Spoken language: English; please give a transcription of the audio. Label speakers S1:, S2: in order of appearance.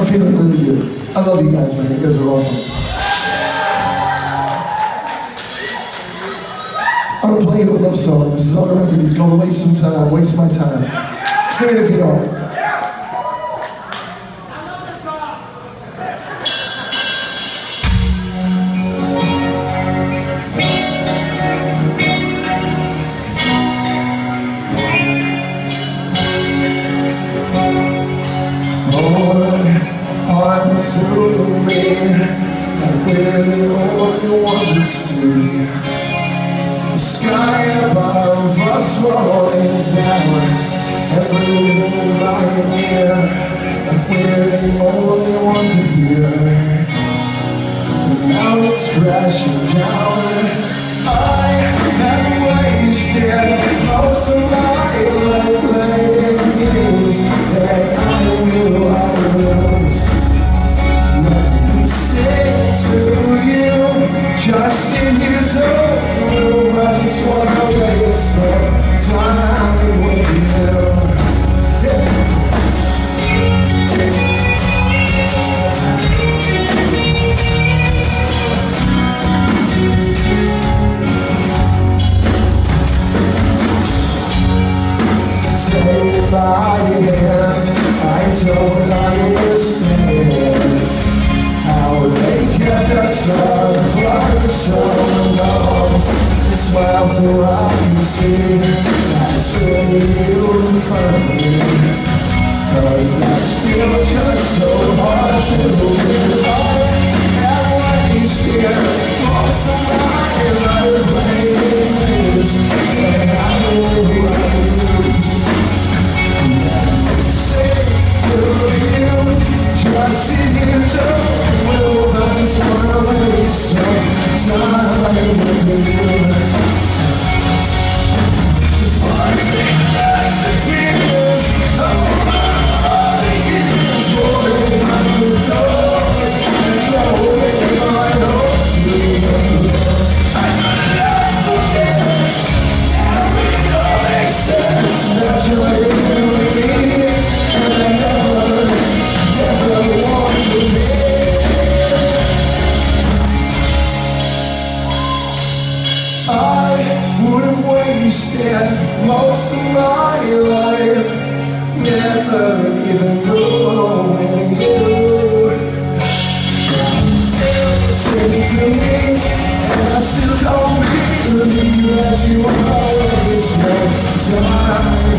S1: I'm feeling really good. I love you guys, man. You guys are awesome. I'm gonna play you a love song. This is on the record. It's called Waste Some Time, Waste My Time. Sing it if you know it. to me we're the only ones that see The sky above us rolling down And lying here Like we're the only ones that hear The mountains crashing down I have wasted most of my My I don't understand how they kept us apart so long The smiles so I can see That's really you for me would have wasted most of my life. Never even knowing you Say to me And I still don't believe that you are always spend